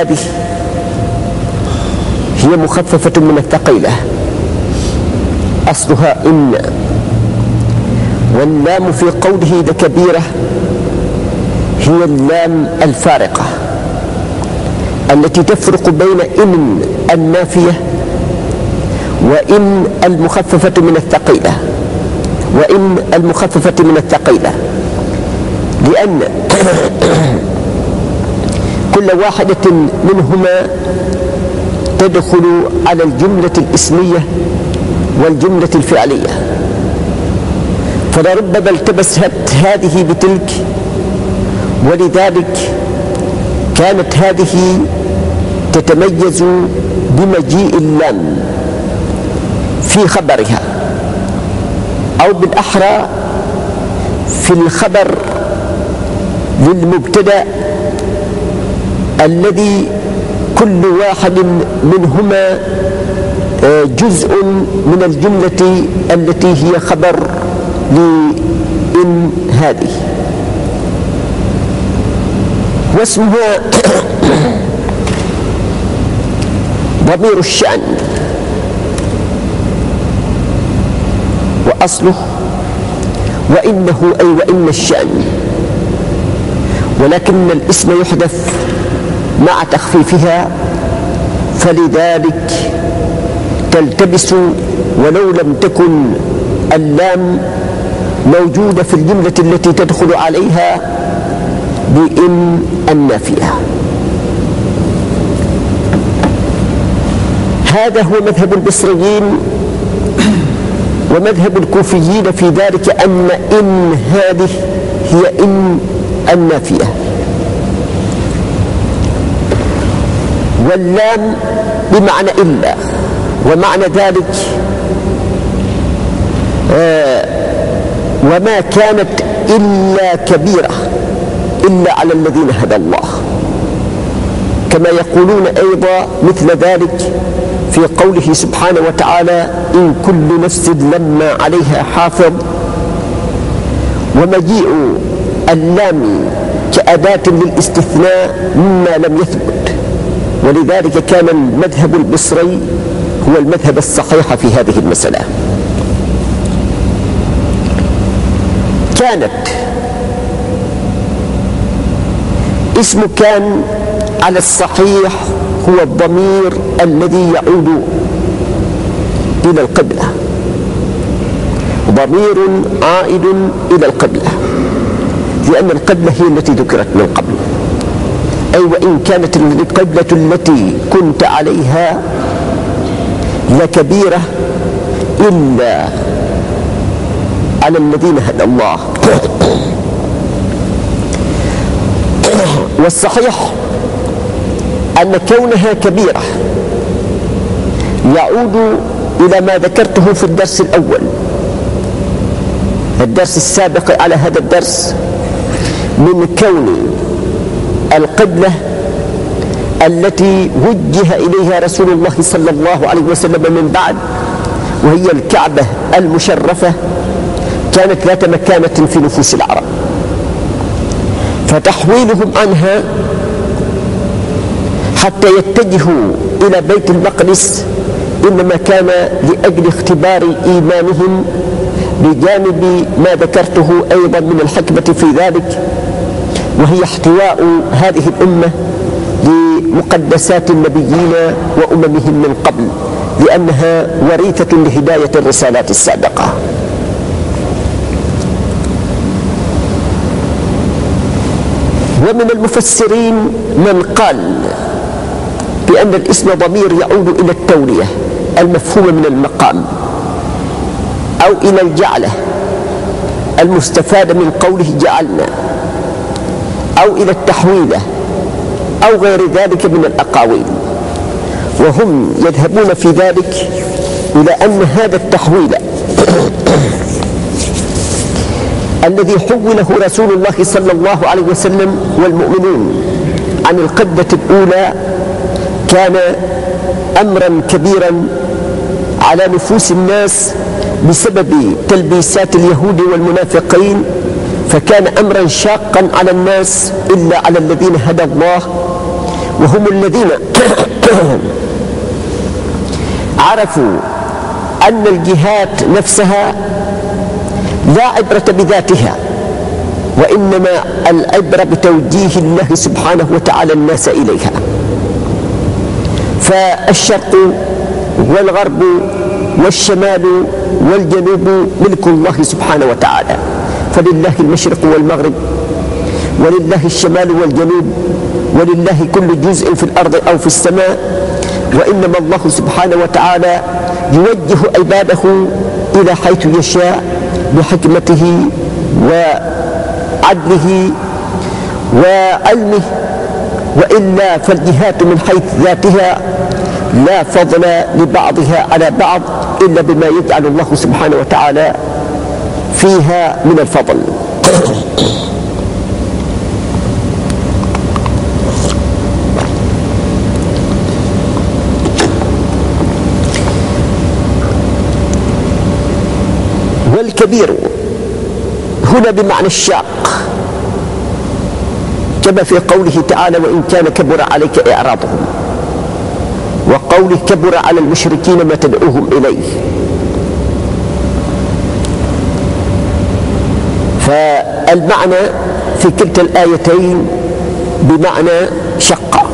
هذه هي مخففة من الثقيلة. أصلها إن. واللام في قوله لكبيرة هي اللام الفارقة التي تفرق بين إن النافية وإن المخففة من الثقيلة وإن المخففة من الثقيلة. لأن كل واحدة منهما تدخل على الجملة الإسمية والجملة الفعلية. فلربما التبست هذه بتلك ولذلك كانت هذه تتميز بمجيء اللام في خبرها أو بالأحرى في الخبر للمبتدأ الذي كل واحد منهما جزء من الجملة التي هي خبر لإن هذه. واسمها ضمير الشأن. وأصله وإنه أي وإن الشأن. ولكن الاسم يحدث مع تخفيفها فلذلك تلتبس ولو لم تكن اللام موجودة في الجملة التي تدخل عليها بإن النافية. هذا هو مذهب البصريين ومذهب الكوفيين في ذلك أن إن هذه هي إن النافية. واللام بمعنى إلا ومعنى ذلك آه وما كانت إلا كبيرة إلا على الذين هدى الله. كما يقولون أيضا مثل ذلك في قوله سبحانه وتعالى إن كل نفس لما عليها حافظ. ومجيء اللام كأداة للاستثناء مما لم يثبت. ولذلك كان المذهب البصري هو المذهب الصحيح في هذه المسألة. كانت اسم كان على الصحيح هو الضمير الذي يعود إلى القبلة. ضمير عائد إلى القبلة لأن القبلة هي التي ذكرت من قبل. أي وإن كانت القبلة التي كنت عليها لكبيرة إلا على الذين هدى الله. والصحيح أن كونها كبيرة يعود إلى ما ذكرته في الدرس الأول. الدرس السابق على هذا الدرس من كون القبلة التي وجه إليها رسول الله صلى الله عليه وسلم من بعد وهي الكعبة المشرفة كانت ذات مكانة في نفوس العرب. فتحويلهم عنها حتى يتجهوا إلى بيت المقدس إنما كان لأجل اختبار إيمانهم بجانب ما ذكرته أيضا من الحكمة في ذلك. وهي احتواء هذه الأمة لمقدسات النبيين وأممهم من قبل لأنها وريثة لهداية الرسالات السابقة. ومن المفسرين من قال بأن الاسم ضمير يعود إلى التولية المفهومة من المقام أو إلى الجعلة. المستفادة من قوله جعلنا. أو إلى التحويلة أو غير ذلك من الأقاويل. وهم يذهبون في ذلك إلى أن هذا التحويل الذي حوله رسول الله صلى الله عليه وسلم والمؤمنون عن القبلة الأولى كان أمرا كبيرا على نفوس الناس بسبب تلبيسات اليهود والمنافقين فكان أمرا شاقا على الناس إلا على الذين هدى الله وهم الذين عرفوا أن الجهات نفسها لا عبرة بذاتها وإنما العبرة بتوجيه الله سبحانه وتعالى الناس إليها. فالشرق والغرب والشمال والجنوب ملك الله سبحانه وتعالى. فلله المشرق والمغرب ولله الشمال والجنوب ولله كل جزء في الأرض أو في السماء وإنما الله سبحانه وتعالى يوجه عباده إلى حيث يشاء بحكمته وعدله وعلمه وإلا فالجهات من حيث ذاتها لا فضل لبعضها على بعض إلا بما يجعل الله سبحانه وتعالى فيها من الفضل. والكبير هنا بمعنى الشاق كما في قوله تعالى وإن كان كبر عليك إعراضهم. وقوله كبر على المشركين ما تدعوهم إليه. فالمعنى في كلتا الآيتين بمعنى شق.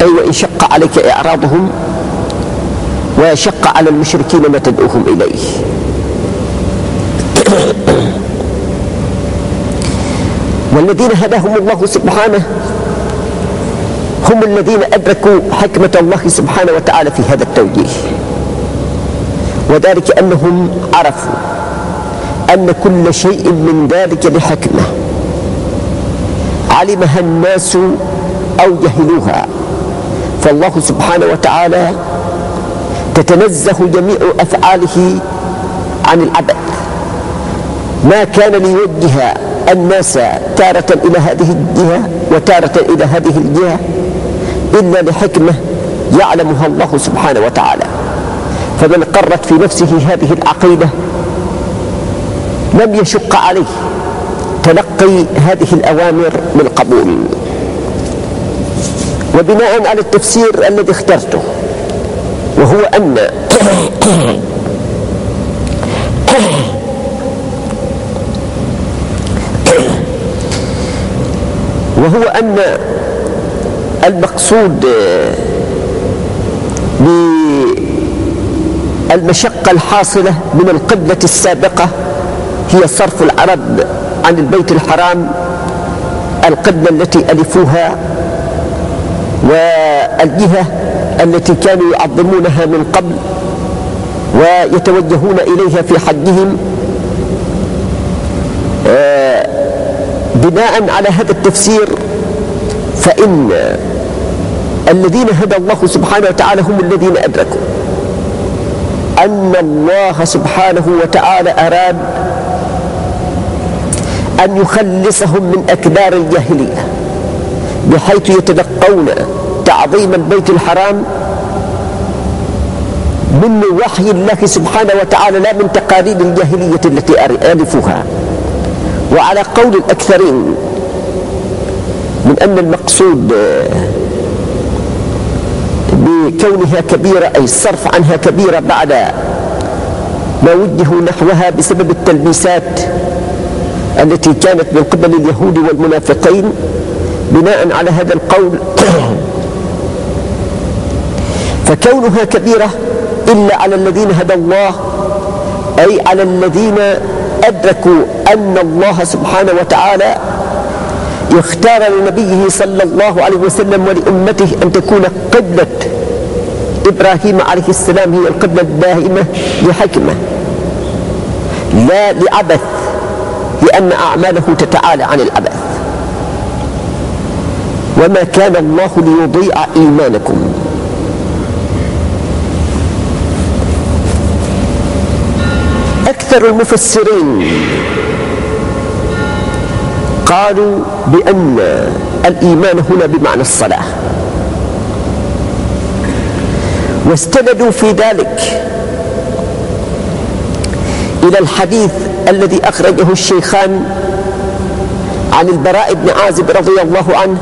أي وإن شق عليك إعراضهم وشق على المشركين ما تدعوهم إليه. والذين هداهم الله سبحانه هم الذين أدركوا حكمة الله سبحانه وتعالى في هذا التوجيه. وذلك أنهم عرفوا أن كل شيء من ذلك بحكمة. علمها الناس أو جهلوها. فالله سبحانه وتعالى تتنزه جميع أفعاله عن العبث ما كان ليوجه الناس تارة إلى هذه الجهة وتارة إلى هذه الجهة إلا لحكمة يعلمها الله سبحانه وتعالى. فمن قرت في نفسه هذه العقيدة لم يشق عليه تلقي هذه الأوامر بالقبول وبناء على التفسير الذي اخترته وهو أن وهو أن المقصود بالمشقة الحاصلة من القبلة السابقة هي صرف العرب عن البيت الحرام القبلة التي ألفوها والجهة التي كانوا يعظمونها من قبل ويتوجهون إليها في حجهم. آه، بناء على هذا التفسير فإن الذين هدى الله سبحانه وتعالى هم الذين أدركوا أن الله سبحانه وتعالى أراد أن يخلصهم من أكبار الجاهلية بحيث يتلقون تعظيم البيت الحرام من وحي الله سبحانه وتعالى لا من تقاليد الجاهلية التي ألفوها. وعلى قول الأكثرين من أن المقصود بكونها كبيرة أي الصرف عنها كبيرة بعد ما وجهوا نحوها بسبب التلبيسات التي كانت من قبل اليهود والمنافقين بناء على هذا القول. فكونها كبيرة إلا على الذين هدى الله أي على الذين أدركوا أن الله سبحانه وتعالى يختار لنبيه صلى الله عليه وسلم ولأمته أن تكون قبلة إبراهيم عليه السلام هي القبلة الدائمة لحكمة لا لعبث. لأن أعماله تتعالى عن العبث وما كان الله ليضيع إيمانكم. أكثر المفسرين قالوا بأن الإيمان هنا بمعنى الصلاة. واستندوا في ذلك إلى الحديث الذي أخرجه الشيخان عن البراء بن عازب رضي الله عنه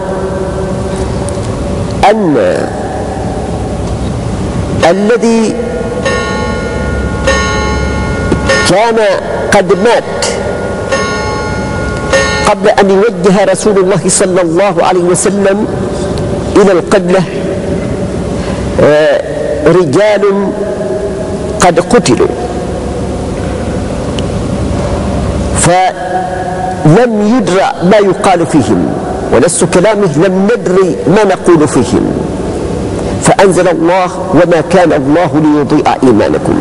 أن الذي كان قد مات قبل أن يوجه رسول الله صلى الله عليه وسلم إلى القبلة آه، رجال قد قتلوا. فلم يدرى ما يقال فيهم ونفس كلامه لم ندري ما نقول فيهم. فأنزل الله وما كان الله ليضيع إيمانكم.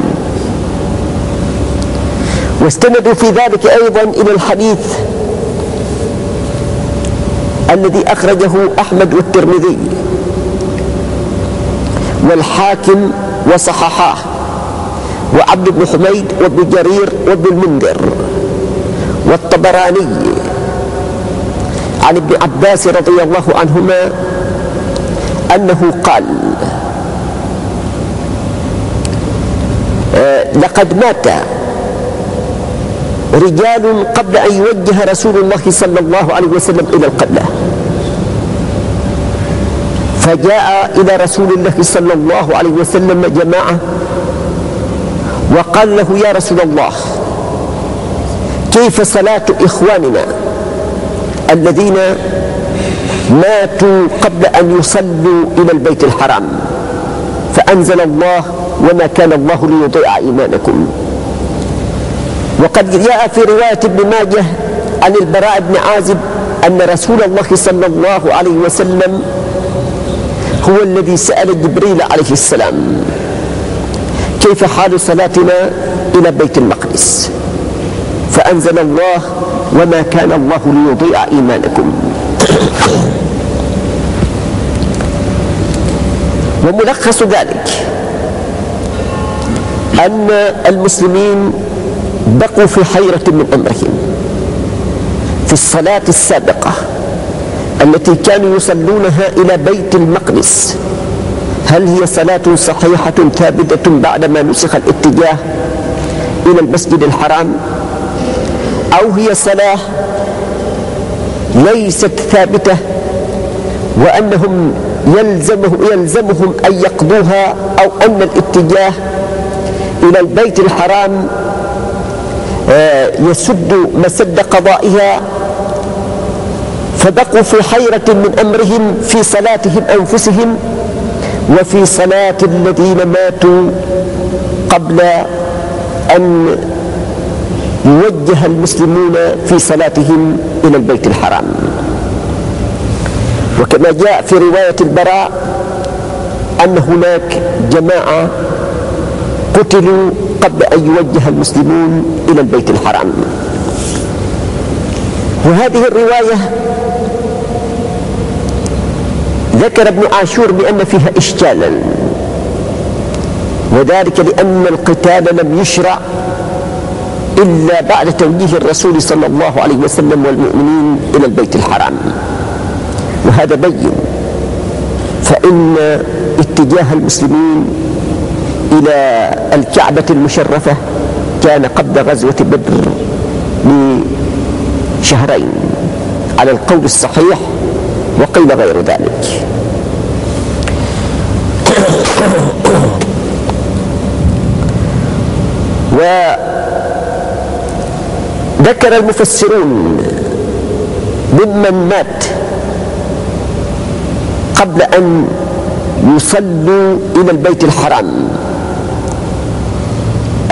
واستندوا في ذلك أيضا إلى الحديث الذي أخرجه أحمد والترمذي والحاكم وصححاه وعبد بن حميد وابن جرير وابن المنذر. والطبراني. عن ابن عباس رضي الله عنهما أنه قال آه، لقد مات رجال قبل أن يوجه رسول الله صلى الله عليه وسلم إلى القبلة. فجاء إلى رسول الله صلى الله عليه وسلم جماعة وقال له يا رسول الله كيف صلاة إخواننا الذين ماتوا قبل أن يصلوا إلى البيت الحرام؟ فأنزل الله وما كان الله ليضيع إيمانكم. وقد جاء في رواية ابن ماجه عن البراء بن عازب أن رسول الله صلى الله عليه وسلم هو الذي سأل جبريل عليه السلام كيف حال صلاتنا إلى بيت المقدس؟ فأنزل الله وما كان الله ليضيع إيمانكم. وملخص ذلك أن المسلمين بقوا في حيرة من أمرهم. في الصلاة السابقة التي كانوا يصلونها إلى بيت المقدس. هل هي صلاة صحيحة ثابتة بعدما نسخ الاتجاه إلى المسجد الحرام؟ أو هي صلاة ليست ثابتة وأنهم يلزمه يلزمهم أن يقضوها أو أن الاتجاه إلى البيت الحرام آه، يسد مسد قضائها فبقوا في حيرة من أمرهم في صلاتهم أنفسهم وفي صلاة الذين ماتوا قبل أن يوجه المسلمون في صلاتهم إلى البيت الحرام. وكما جاء في رواية البراء أن هناك جماعة قتلوا قبل أن يوجه المسلمون إلى البيت الحرام. وهذه الرواية ذكر ابن عاشور بأن فيها إشكالا وذلك لأن القتال لم يشرع إلا بعد توجيه الرسول صلى الله عليه وسلم والمؤمنين إلى البيت الحرام. وهذا بين. فإن اتجاه المسلمين إلى الكعبة المشرفة كان قبل غزوة بدر بشهرين على القول الصحيح وقيل غير ذلك. وذكر المفسرون ممن مات قبل أن يصلوا إلى البيت الحرام.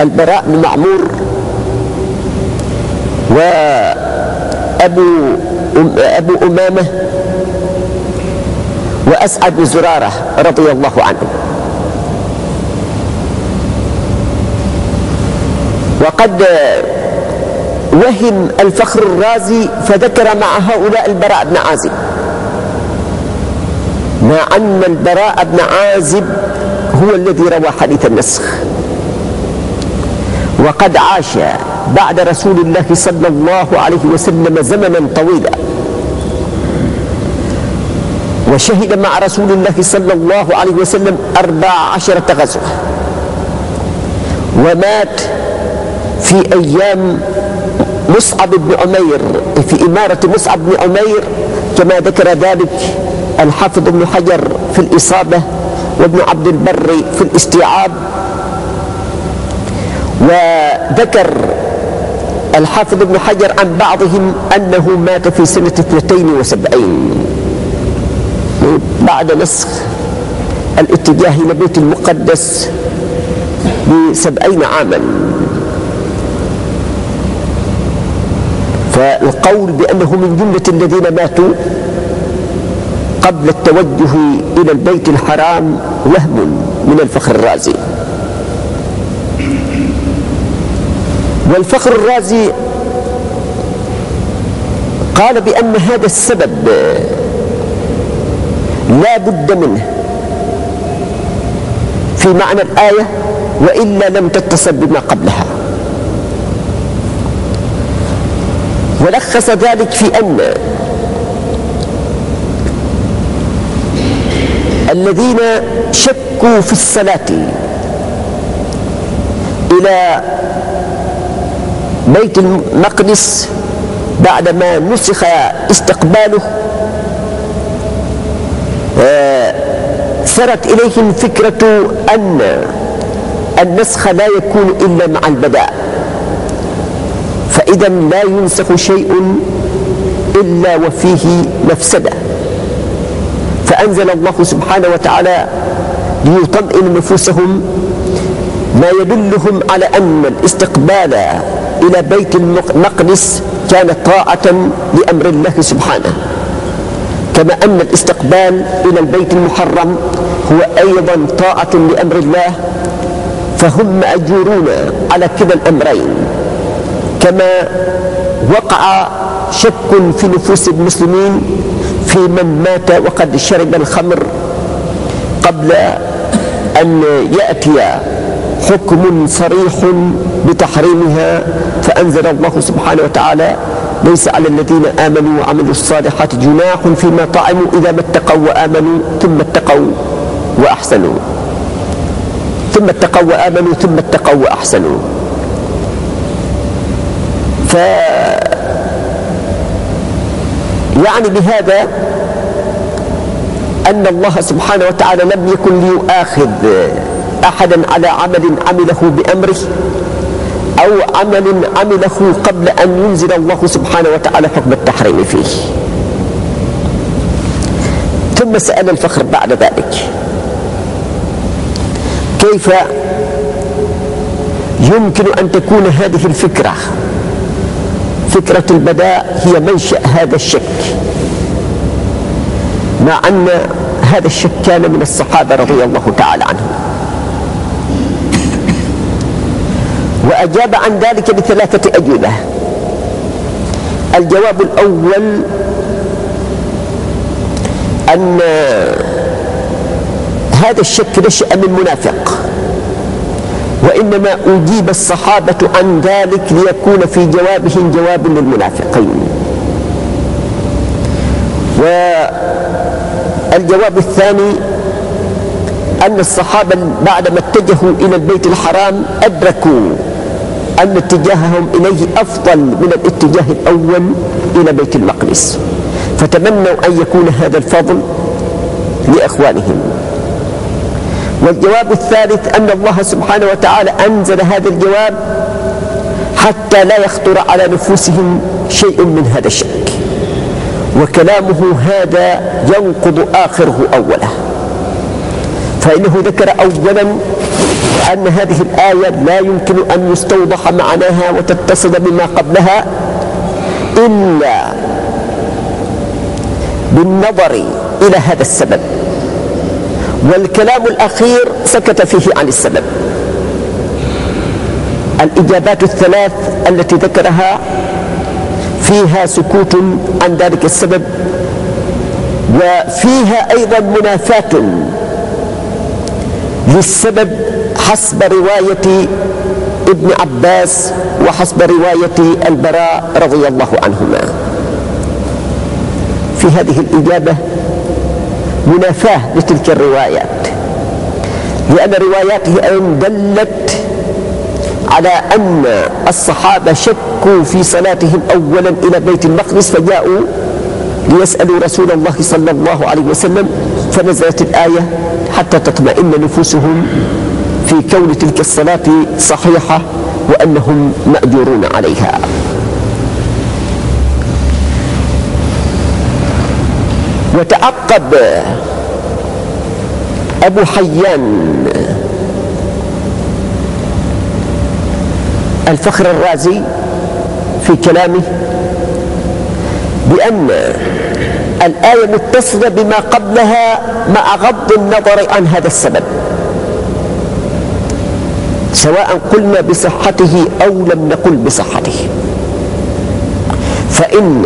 البراء بن معمور وأبو أبو أمامة وأسعد بن زرارة رضي الله عنه. وقد وهم الفخر الرازي فذكر مع هؤلاء البراء بن عازب. مع أن البراء بن عازب هو الذي روى حديث النسخ. وقد عاش بعد رسول الله صلى الله عليه وسلم زمنا طويلا. وشهد مع رسول الله صلى الله عليه وسلم أربع عشرة غزوة ومات في أيام مصعب بن عمير في إمارة مصعب بن عمير كما ذكر ذلك الحافظ ابن حجر في الإصابة وابن عبد البر في الاستيعاب. وذكر الحافظ ابن حجر عن بعضهم أنه مات في سنة 72 بعد نسخ الاتجاه إلى بيت المقدس بسبعين عاما. فالقول بأنه من جملة الذين ماتوا قبل التوجه إلى البيت الحرام وهم من الفخر الرازي. والفخر الرازي قال بأن هذا السبب لا بد منه في معنى الآية وإلا لم تتصل بما قبلها. ولخص ذلك في أن الذين شكوا في الصلاة إلى بيت المقدس بعدما نسخ استقباله سرت إليهم فكرة أن النسخ لا يكون إلا مع البداء. فإذا لا ينسخ شيء إلا وفيه مفسدة. فأنزل الله سبحانه وتعالى ليطمئن نفوسهم ما يدلهم على أن الاستقبال إلى بيت المقدس كان طاعة لأمر الله سبحانه. كما أن الاستقبال إلى البيت المحرم هو أيضا طاعة لأمر الله فهم مأجورون على كلا الأمرين. كما وقع شك في نفوس المسلمين في من مات وقد شرب الخمر قبل أن يأتي حكم صريح بتحريمها فأنزل الله سبحانه وتعالى ليس على الذين آمنوا وعملوا الصالحات جناح فيما طعموا إذا ما اتقوا وآمنوا ثم اتقوا وأحسنوا. ثم اتقوا وآمنوا ثم اتقوا وأحسنوا. ف يعني بهذا أن الله سبحانه وتعالى لم يكن ليؤاخذ أحدا على عمل عمله بأمره أو عمل عمله قبل أن ينزل الله سبحانه وتعالى حكم التحريم فيه. ثم سأل الفخر بعد ذلك. كيف يمكن أن تكون هذه الفكرة؟ فكرة البداء هي منشأ هذا الشك. مع أن هذا الشك كان من الصحابة رضي الله تعالى عنهم. وأجاب عن ذلك بثلاثة أجوبة. الجواب الأول أن هذا الشك نشأ من منافق. وإنما أجيب الصحابة عن ذلك ليكون في جوابهم جواب للمنافقين. والجواب الثاني أن الصحابة بعدما اتجهوا إلى البيت الحرام أدركوا أن اتجاههم إليه أفضل من الاتجاه الأول إلى بيت المقدس فتمنوا أن يكون هذا الفضل لإخوانهم. والجواب الثالث أن الله سبحانه وتعالى أنزل هذا الجواب حتى لا يخطر على نفوسهم شيء من هذا الشك. وكلامه هذا ينقض آخره أوله. فإنه ذكر أولا أن هذه الآية لا يمكن أن يستوضح معناها وتتصل بما قبلها إلا بالنظر إلى هذا السبب. والكلام الأخير سكت فيه عن السبب. الإجابات الثلاث التي ذكرها فيها سكوت عن ذلك السبب وفيها أيضا منافاة للسبب حسب رواية ابن عباس وحسب رواية البراء رضي الله عنهما. في هذه الإجابة منافاة لتلك الروايات. لأن رواياته أن دلت على أن الصحابة شكوا في صلاتهم أولا إلى بيت المقدس فجاءوا ليسألوا رسول الله صلى الله عليه وسلم فنزلت الآية حتى تطمئن نفوسهم في كون تلك الصلاة صحيحة وأنهم مأجورون عليها. وتعقب أبو حيان الفخر الرازي في كلامه بأن الآية متصلة بما قبلها مع غض النظر عن هذا السبب. سواء قلنا بصحته أو لم نقل بصحته. فإن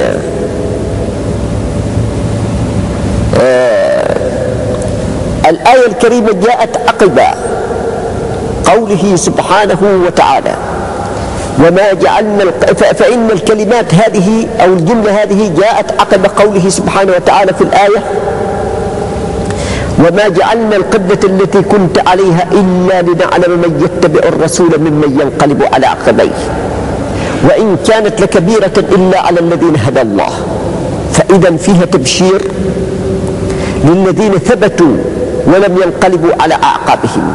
الآية الكريمة جاءت عقب قوله سبحانه وتعالى وما جعلنا فإن الكلمات هذه أو الجملة هذه جاءت عقب قوله سبحانه وتعالى في الآية وما جعلنا القبلة التي كنت عليها إلا لنعلم من يتبع الرسول ممن ينقلب على عقبيه وإن كانت لكبيرة إلا على الذين هدى الله. فإذا فيها تبشير للذين ثبتوا ولم ينقلبوا على أعقابهم.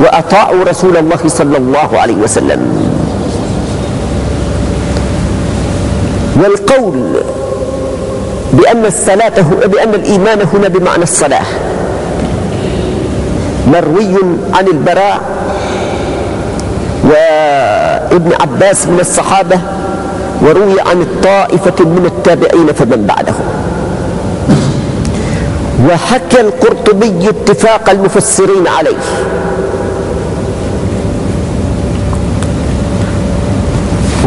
وأطاعوا رسول الله صلى الله عليه وسلم. والقول بأن الصلاة بأن الإيمان هنا بمعنى الصلاة. مروي عن البراء وابن عباس من الصحابة وروي عن الطائفة من التابعين فمن بعدهم وحكى القرطبي اتفاق المفسرين عليه.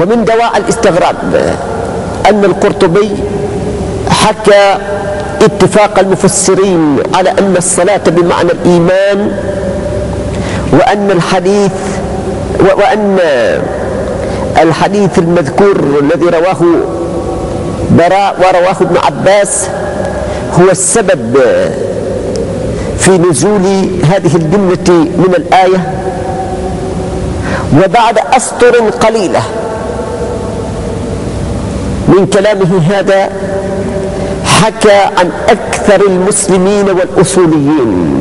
ومن دواء الاستغراب أن القرطبي حكى اتفاق المفسرين على أن الصلاة بمعنى الإيمان وأن الحديث وأن الحديث المذكور الذي رواه براء ورواه ابن عباس هو السبب في نزول هذه الجملة من الآية. وبعد أسطر قليلة من كلامه هذا حكى عن أكثر المسلمين والأصوليين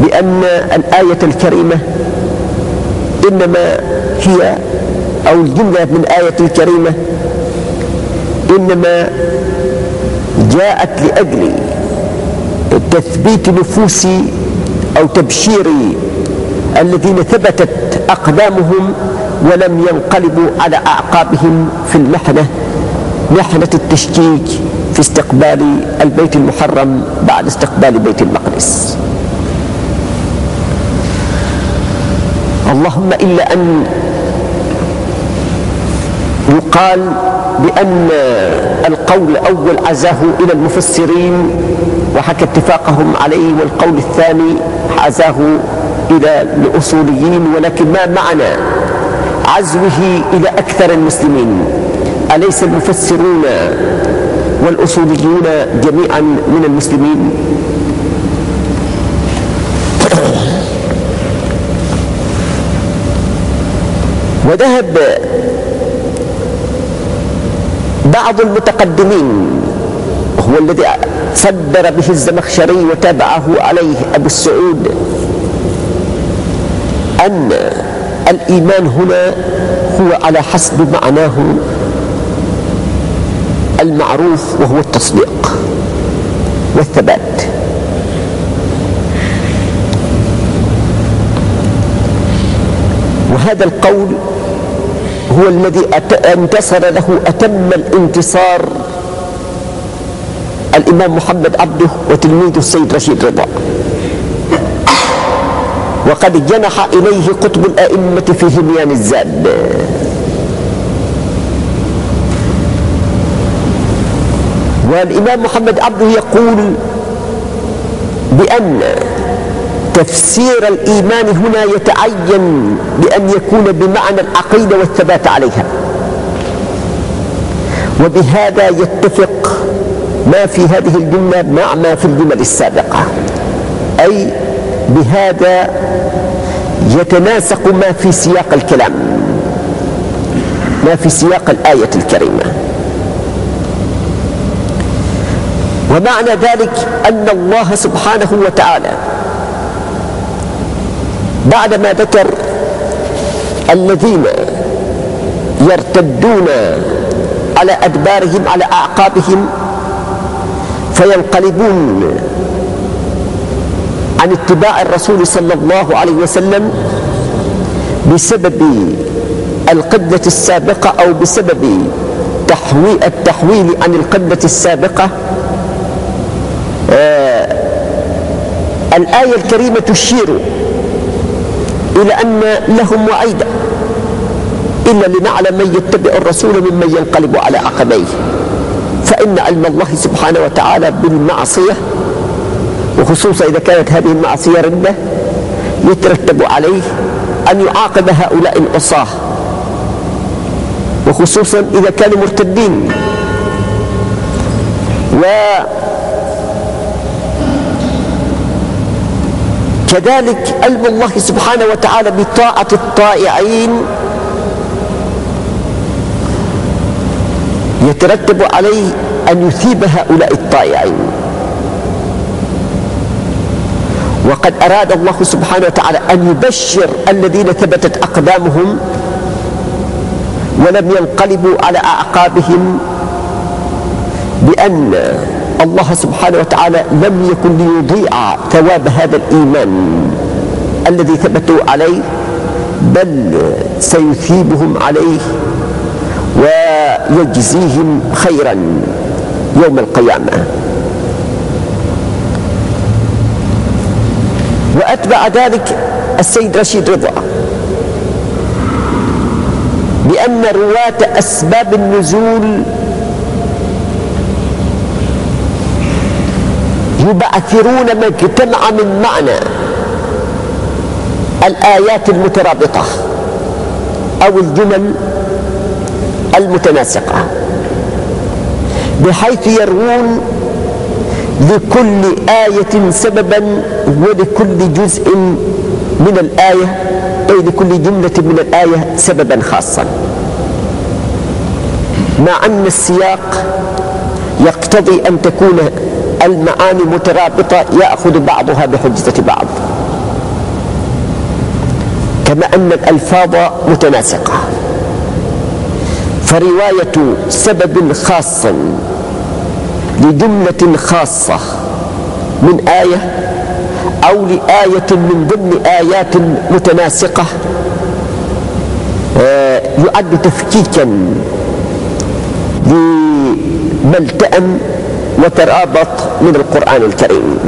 بأن الآية الكريمة إنما هي أو الجملة من الآية الكريمة إنما جاءت لأجل تثبيت نفوس أو تبشير الذين ثبتت أقدامهم ولم ينقلبوا على أعقابهم في المحنة محنة التشكيك في استقبال البيت المحرم بعد استقبال بيت المقدس. اللهم إلا أن يقال بأن القول الأول عزاه إلى المفسرين وحكى اتفاقهم عليه والقول الثاني عزاه إلى الأصوليين ولكن ما معنى عزوه إلى أكثر المسلمين؟ أليس المفسرون والأصوليون جميعا من المسلمين؟ وذهب بعض المتقدمين هو الذي صدر به الزمخشري وتابعه عليه أبو السعود أن الإيمان هنا هو على حسب معناه المعروف وهو التصديق والثبات. وهذا القول هو الذي انتصر له أتم الانتصار. الإمام محمد عبده وتلميذه السيد رشيد رضا. وقد جنح إليه قطب الأئمة في هميان الزاد. والإمام محمد عبده يقول بأن تفسير الإيمان هنا يتعين بأن يكون بمعنى العقيدة والثبات عليها. وبهذا يتفق ما في هذه الجملة مع ما في الجمل السابقة. أي بهذا يتناسق ما في سياق الكلام ما في سياق الآية الكريمة. ومعنى ذلك أن الله سبحانه وتعالى بعدما ذكر الذين يرتدون على أدبارهم على أعقابهم فينقلبون عن اتباع الرسول صلى الله عليه وسلم بسبب القبلة السابقة أو بسبب التحويل عن القبلة السابقة. آه الآية الكريمة تشير إلى أن لهم وعيدا. إلا لنعلم من يتبع الرسول ممن ينقلب على عقبيه فإن علم الله سبحانه وتعالى بالمعصية وخصوصا إذا كانت هذه المعصية ردة يترتب عليه أن يعاقب هؤلاء العصاة. وخصوصا إذا كانوا مرتدين. و كذلك علم الله سبحانه وتعالى بطاعة الطائعين يترتب عليه أن يثيب هؤلاء الطائعين. وقد أراد الله سبحانه وتعالى أن يبشر الذين ثبتت أقدامهم ولم ينقلبوا على أعقابهم بأن الله سبحانه وتعالى لم يكن ليضيع ثواب هذا الإيمان الذي ثبتوا عليه بل سيثيبهم عليه ويجزيهم خيرا يوم القيامة. وأتبع ذلك السيد رشيد رضا بأن رواة أسباب النزول يبعثرون ما اجتمع من معنى الآيات المترابطة أو الجمل المتناسقة بحيث يروون لكل آية سببا ولكل جزء من الآية أي لكل جملة من الآية سببا خاصا. مع أن السياق يقتضي أن تكون المعاني مترابطة يأخذ بعضها بحجة بعض. كما أن الألفاظ متناسقة. فرواية سبب خاص لجملة خاصة من آية أو لآية من ضمن آيات متناسقة آه، يعد تفكيكا لما التأم وترابط من القرآن الكريم.